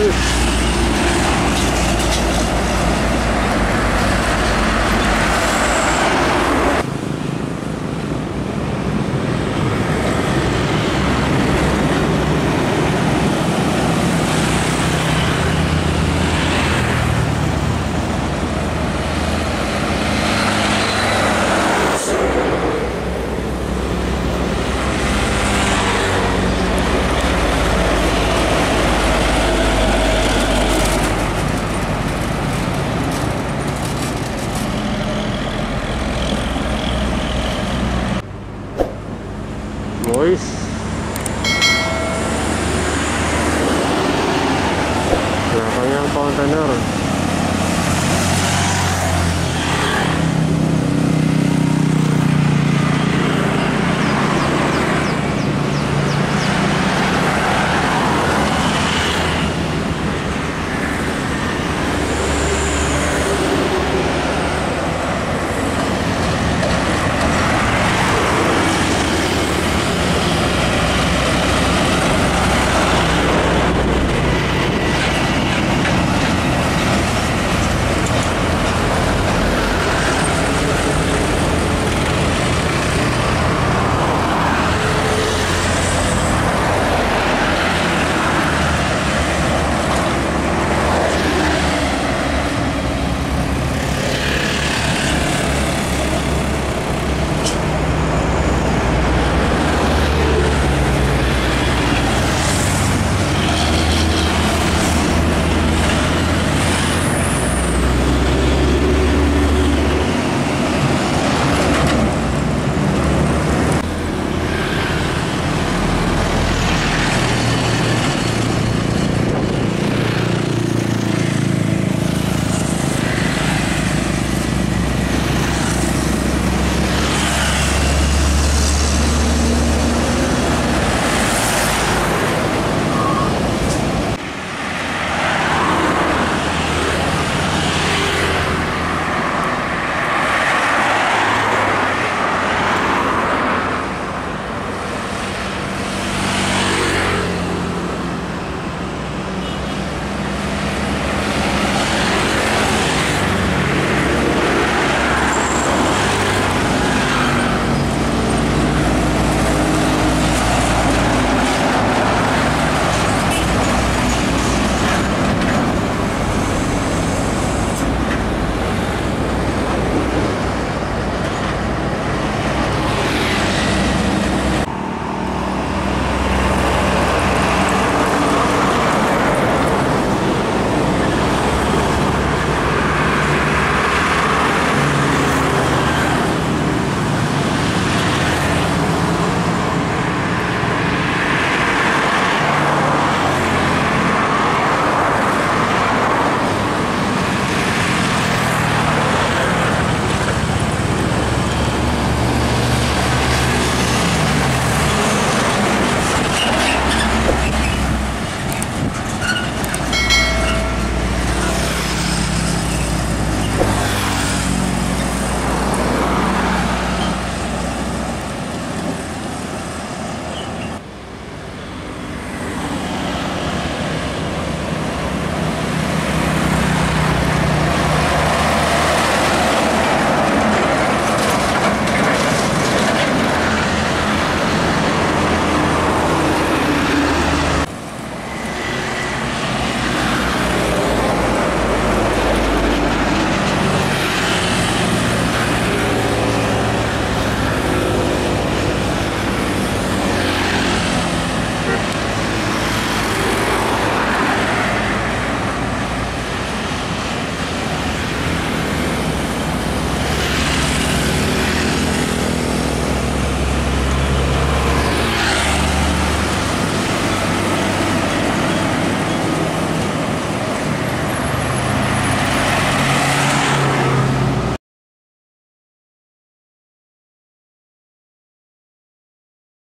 too. Dois